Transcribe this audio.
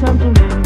something